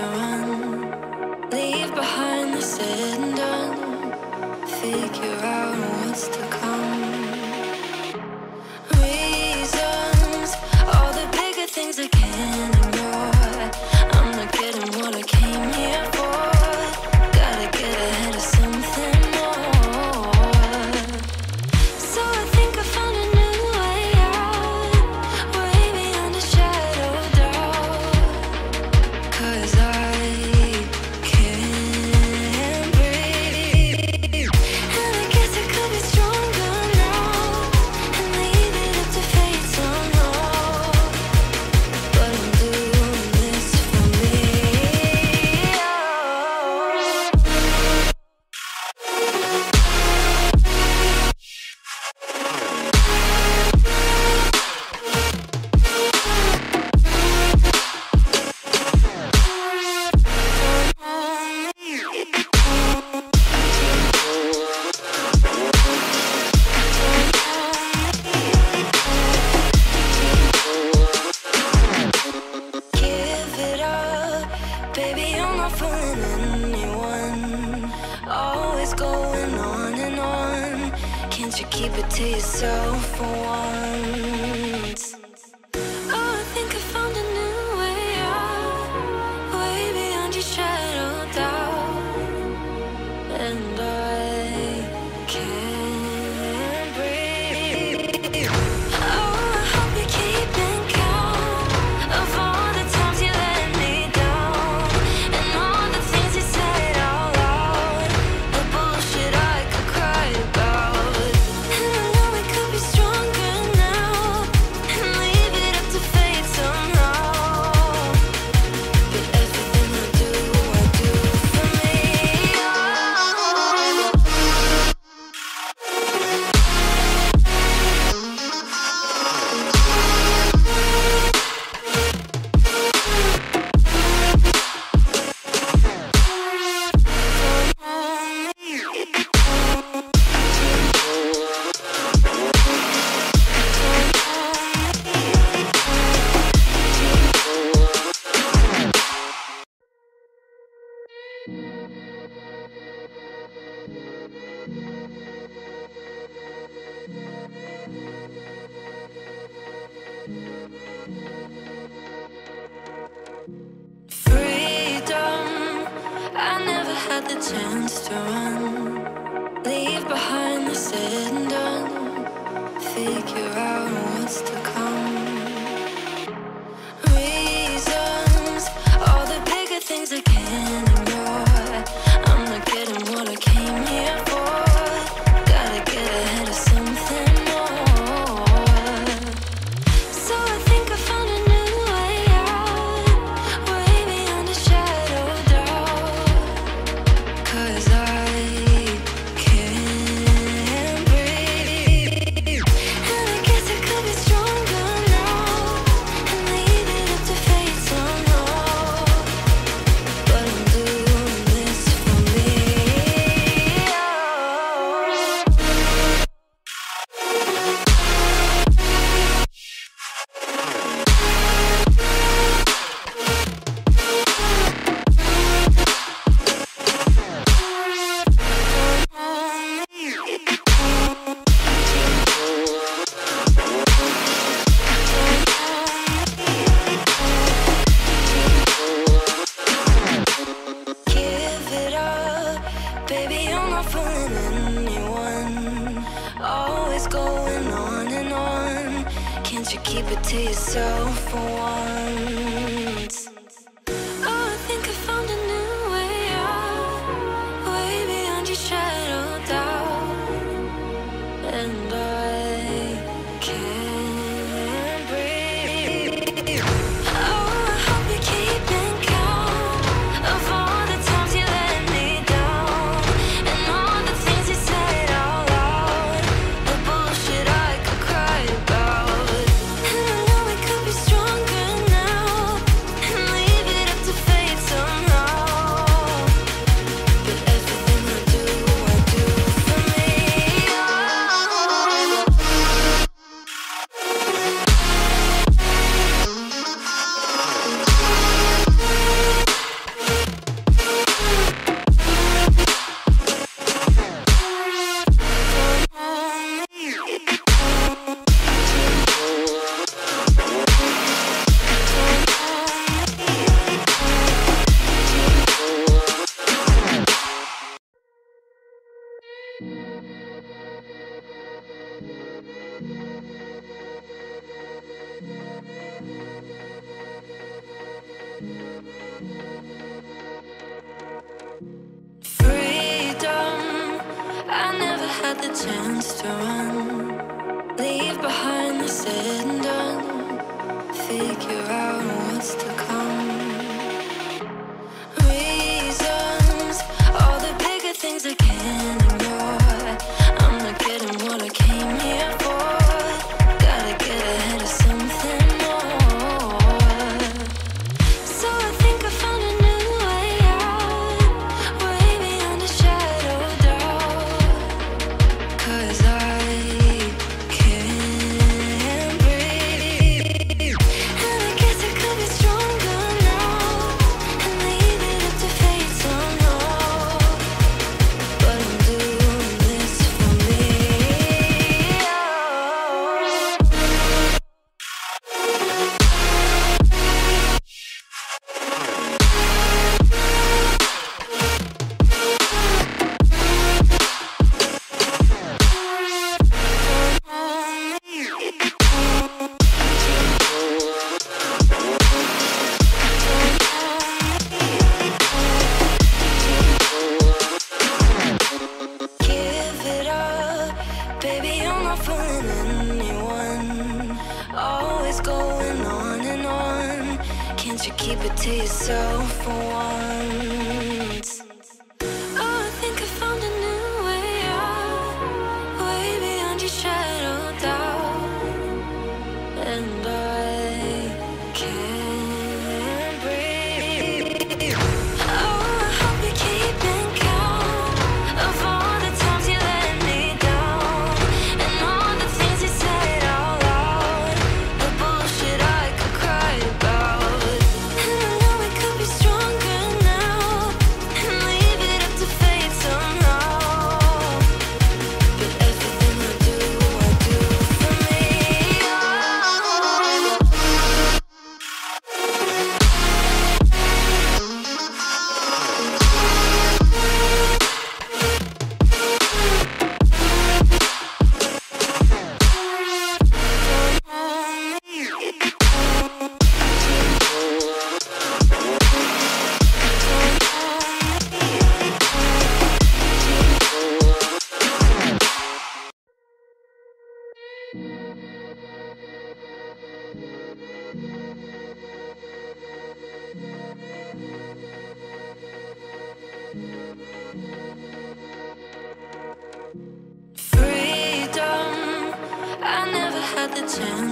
to run. Leave behind the said and done. Figure out. keeps going on and on. Can't you keep it to yourself for once? Freedom. I never had the chance to run Leave behind the said and done Figure out what's to more anyone. Always going on and on. Can't you keep it to yourself for once? chance to run. It to yourself for once? 前。